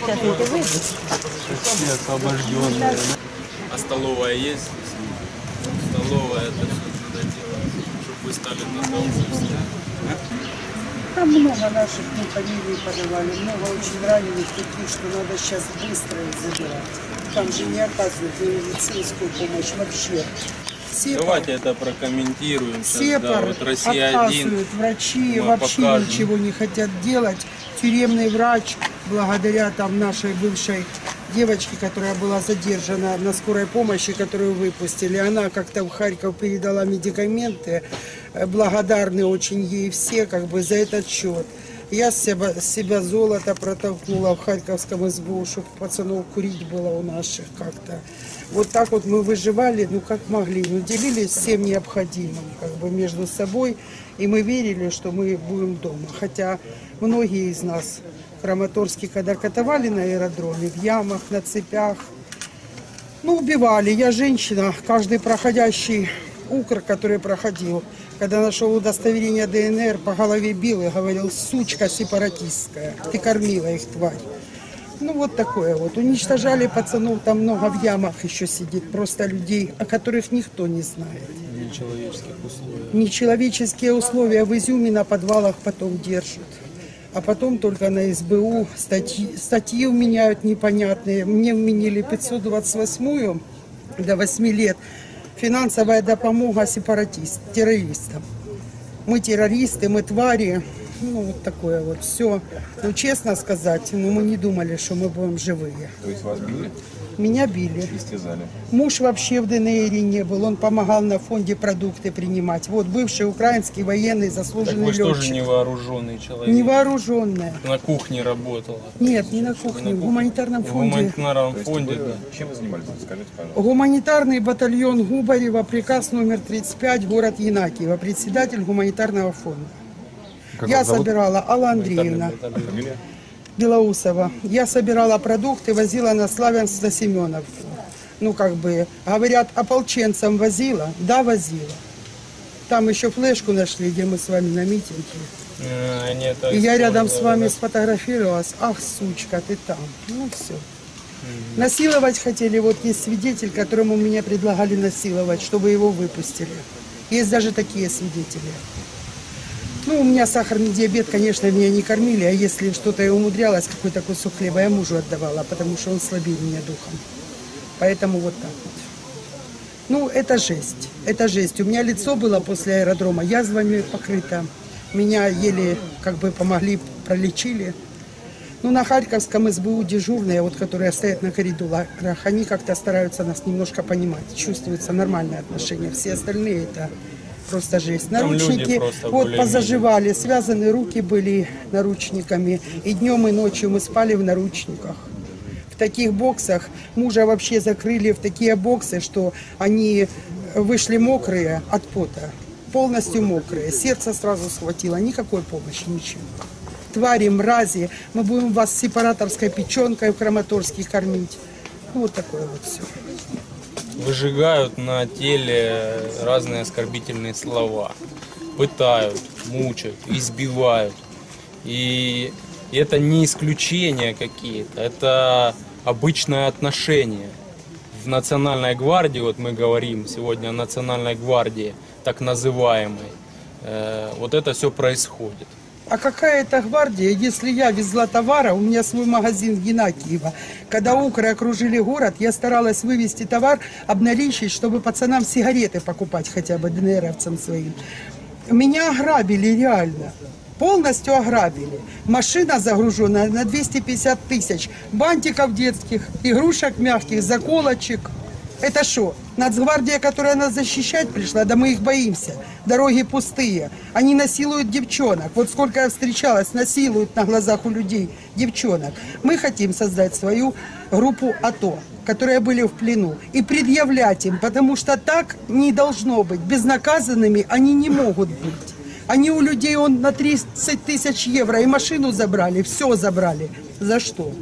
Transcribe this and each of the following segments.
Сейчас я тебе выйду. Освобожденные. А столовая есть? Столовая, это все надо делать, чтобы вы стали на должности. Там много наших ну, фамилий подавали, много очень раненых таких, что надо сейчас быстро их забирать. Там же не оказывают медицинскую помощь вообще. Все Давайте это прокомментируем сейчас. Все Да, вот Россия один. врачи Мы вообще покажем. ничего не хотят делать. Тюремный врач, благодаря там нашей бывшей девочке, которая была задержана на скорой помощи, которую выпустили, она как-то в Харьков передала медикаменты. Э, Благодарны очень ей все как бы за этот счет. Я себя, с себя золото протолкнула в Харьковском СБУ, чтобы пацанов курить было у наших как-то. Вот так вот мы выживали, ну как могли, ну делились всем необходимым как бы между собой, и мы верили, что мы будем дома. Хотя многие из нас в Краматорске, когда катовали на аэродроме, в ямах, на цепях, ну, убивали. Я женщина, каждый проходящий укр, который проходил, когда нашел удостоверение ДНР, по голове бил и говорил, сучка сепаратистская, ты кормила их, тварь. Ну, вот такое вот. Уничтожали пацанов, там много в ямах еще сидит, просто людей, о которых никто не знает. Нечеловеческих условий. Нечеловеческие условия в Изюме на подвалах потом держат. А потом только на СБУ статьи, статьи меняют непонятные. Мне вменили 528 до 8 лет. Финансовая допомога сепаратист, террористам. Мы террористы, мы твари. Ну, вот такое вот все. Ну, честно сказать, ну, мы не думали, что мы будем живые. То есть вас били, Меня били. истязали? Муж вообще в ДНР не был, он помогал на фонде продукты принимать. Вот бывший украинский военный Так заслуженный вы же тоже летчик. невооруженный человек. Невооруженная. На кухне работала. Нет, не на кухне, в гуманитарном В фонде. гуманитарном То есть фонде, вы да. чем вы занимались? Скажите, пожалуйста. Гуманитарный батальон Губарева, приказ номер 35, город Янакиево, председатель гуманитарного фонда. Я собирала, Алла Андреевна? Белоусова. Я собирала продукты, возила на Славянск на Семеновку. Ну, как бы, говорят, ополченцам возила? Да, возила. Там еще флешку нашли, где мы с вами на митинге. Э, это И я рядом с вами да. сфотографировалась. Ах, сучка, ты там. Ну все. Насиловать хотели, вот есть свидетель, которому меня предлагали насиловать, чтобы его выпустили. Есть даже такие свидетели. Ну, у меня сахарный диабет, конечно, меня не кормили, а если что-то и умудрялось, какой-то кусок хлеба я мужу отдавала, потому что он слабее меня духом. Поэтому вот так вот. Ну, это жесть. Это жесть. У меня лицо было после аэродрома язвами покрыто. Меня еле как бы помогли, пролечили. Ну, на Харьковском СБУ дежурные, вот, которые стоят на коридорах, они как-то стараются нас немножко понимать. Чувствуется нормальное отношение. Все остальные это просто жесть. Наручники просто вот позаживали, связаны руки были наручниками. И днем, и ночью мы спали в наручниках в таких боксах. Мужа вообще закрыли в такие боксы, что они вышли мокрые от пота. Полностью мокрые. Сердце сразу схватило. Никакой помощи, ничего. Твари, мрази. Мы будем вас сепараторской печенкой в Краматорске кормить. Вот такое вот все. Выжигают на теле разные оскорбительные слова, пытают, мучают, избивают. И это не исключения какие-то, это обычное отношение. В Национальной гвардии, вот мы говорим сегодня о Национальной гвардии, так называемой, э, вот это все происходит. А какая это гвардия, если я везла товара, у меня свой магазин в Геннадьево. Когда укры окружили город, я старалась вывести товар, обналичить, чтобы пацанам сигареты покупать хотя бы ДНРовцам своим. Меня ограбили реально. Полностью ограбили. Машина загруженная на 250 тысяч. Бантиков детских, игрушек мягких, заколочек. Это что, нацгвардия, которая нас защищать пришла? Да мы их боимся. Дороги пустые. Они насилуют девчонок. Вот сколько я встречалась, насилуют на глазах у людей девчонок. Мы хотим создать свою группу АТО, которые были в плену, и предъявлять им, потому что так не должно быть. Безнаказанными они не могут быть. Они у людей он на 30 тысяч евро и машину забрали, все забрали. За что?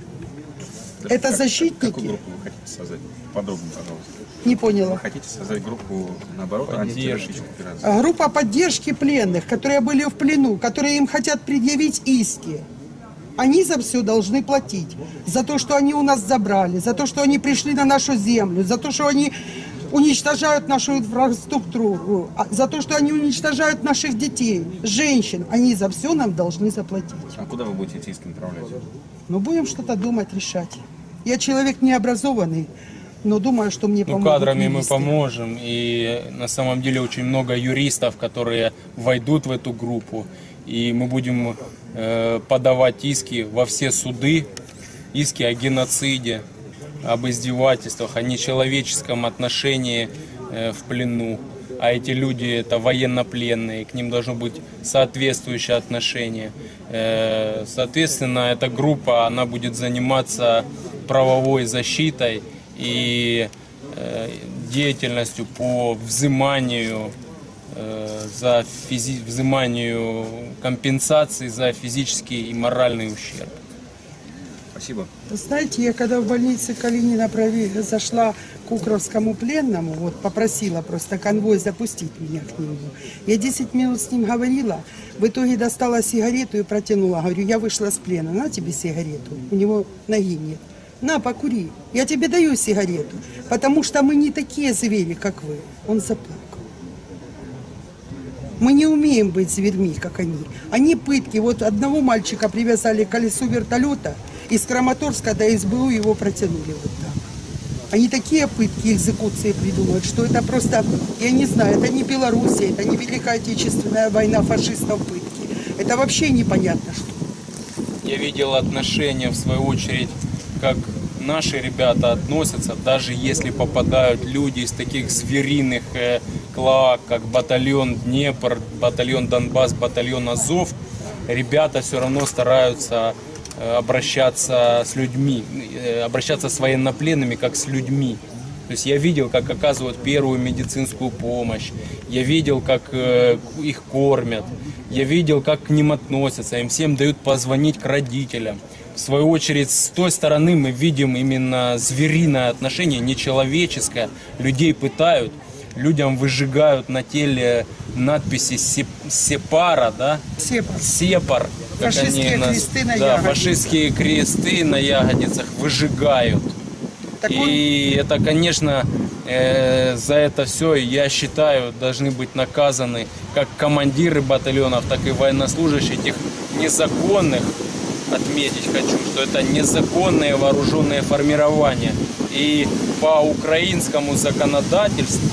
Это защитники? Какую группу вы хотите создать? Подробно, пожалуйста. Не Вы поняла. хотите создать группу, наоборот, Поддержки. антитеррористических операций? А Группа поддержки пленных, которые были в плену, которые им хотят предъявить иски. Они за все должны платить. За то, что они у нас забрали, за то, что они пришли на нашу землю, за то, что они уничтожают нашу инфраструктуру, а за то, что они уничтожают наших детей, женщин. Они за все нам должны заплатить. А куда вы будете эти иски направлять? Но будем что-то думать, решать. Я человек необразованный, но думаю, что мне Ну, помогут кадрами мы юристы. поможем. И на самом деле очень много юристов, которые войдут в эту группу. И мы будем э, подавать иски во все суды, иски о геноциде, об издевательствах, о нечеловеческом отношении э, в плену. А эти люди это военнопленные, к ним должно быть соответствующее отношение. Э, Соответственно, эта группа, она будет заниматься правовой защитой и э, деятельностью по взиманию э, за физи- взиманию компенсации за физический и моральный ущерб. Спасибо. Знаете, я когда в больнице Калинина прови- зашла к Укровскому пленному, вот попросила просто конвой запустить меня к нему. Я 10 минут с ним говорила, в итоге достала сигарету и протянула. Говорю, я вышла с плена, на тебе сигарету. У него ноги нет. На, покури. Я тебе даю сигарету, потому что мы не такие звери, как вы. Он заплакал. Мы не умеем быть зверьми, как они. Они пытки. Вот одного мальчика привязали к колесу вертолета, из Краматорска до СБУ его протянули вот так. Они такие пытки, экзекуции придумывают, что это просто, я не знаю, это не Белоруссия, это не Великая Отечественная война фашистов пытки. Это вообще непонятно что. Я видел отношения, в свою очередь, как наши ребята относятся, даже если попадают люди из таких звериных э, клоак, как батальон Днепр, батальон Донбасс, батальон Азов, ребята все равно стараются э, обращаться с людьми, э, обращаться с военнопленными как с людьми. То есть я видел, как оказывают первую медицинскую помощь, я видел, как э, их кормят, я видел, как к ним относятся, им всем дают позвонить к родителям. В свою очередь, с той стороны мы видим именно звериное отношение, нечеловеческое. Людей пытают, людям выжигают на теле надписи «Сеп- «Сепара», да? Сепар. Сепар. как Фашистские они кресты на да, ягодицах. фашистские кресты на ягодицах выжигают. Так он- И это, конечно, э, за это все, я считаю, должны быть наказаны как командиры батальонов, так и военнослужащие этих незаконных, отметить хочу, что это незаконные вооруженные формирования. И по украинскому законодательству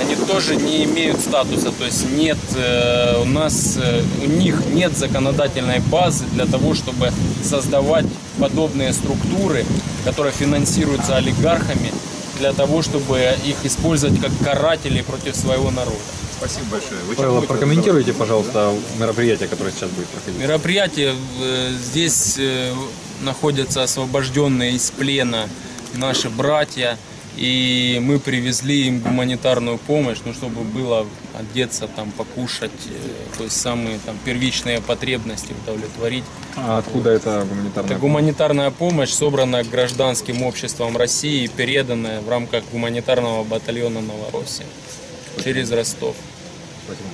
они тоже не имеют статуса, то есть нет э, у нас, э, у них нет законодательной базы для того, чтобы создавать подобные структуры, которые финансируются олигархами, для того, чтобы их использовать как карателей против своего народа. Спасибо большое. Вы Павел, прокомментируйте, пожалуйста, мероприятие, которое сейчас будет проходить. Мероприятие э, здесь э, находятся освобожденные из плена наши братья, и мы привезли им гуманитарную помощь, ну, чтобы было одеться, там, покушать, э, то есть самые там первичные потребности удовлетворить. А откуда это Это гуманитарная гуманитарная помощь, собранная гражданским обществом России и переданная в рамках гуманитарного батальона Новороссия через Ростов. 过去吧